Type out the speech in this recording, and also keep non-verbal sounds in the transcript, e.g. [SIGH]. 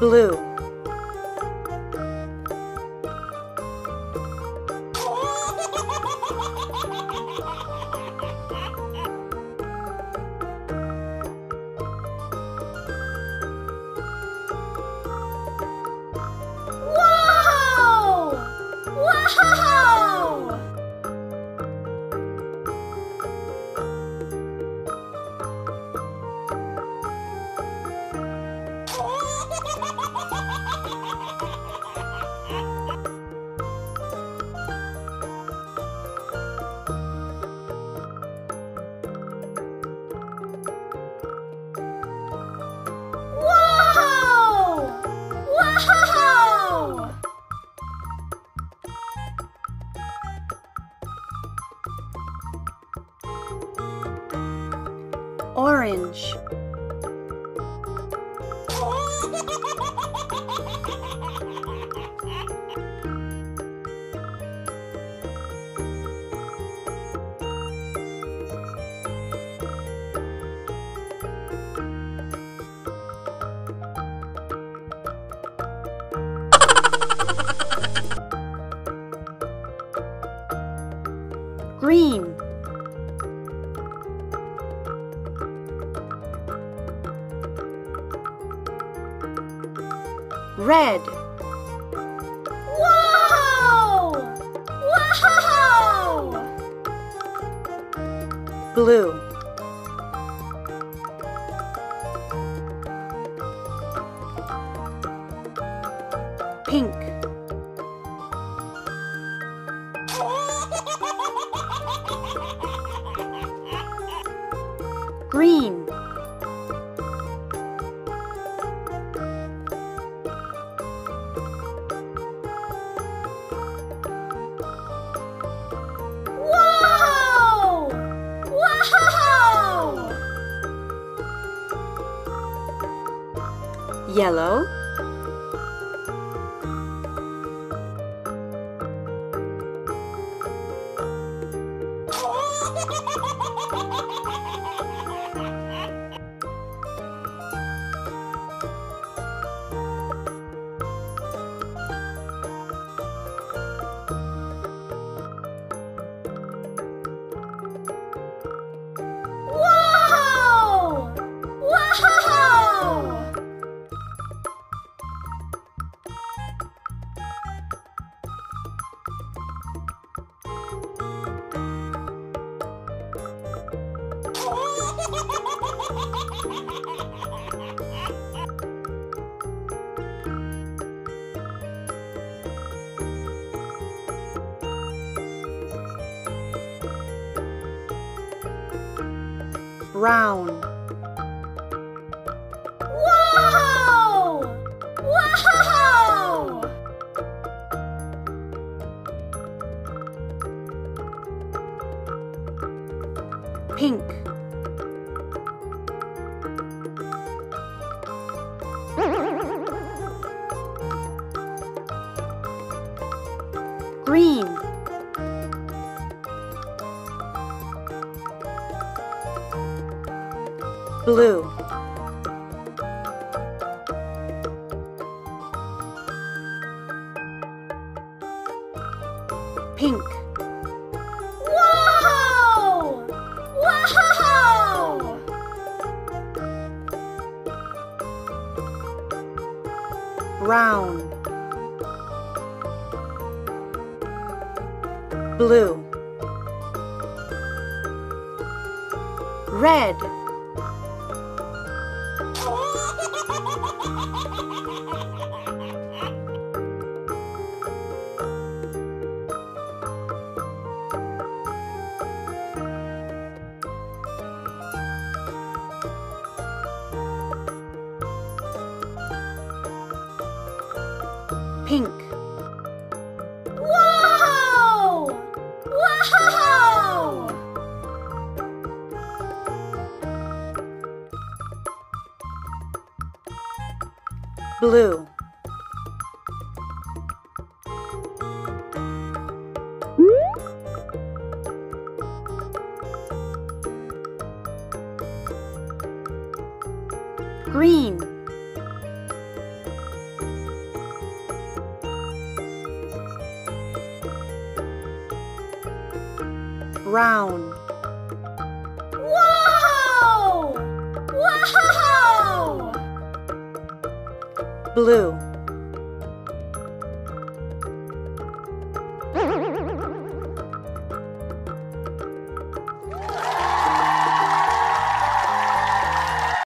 blue orange [LAUGHS] green red Whoa! Whoa! blue pink green yellow brown Whoa! Whoa! pink green blue pink Whoa! Whoa! brown blue. Red. Pink blue. Green. Brown. Blue,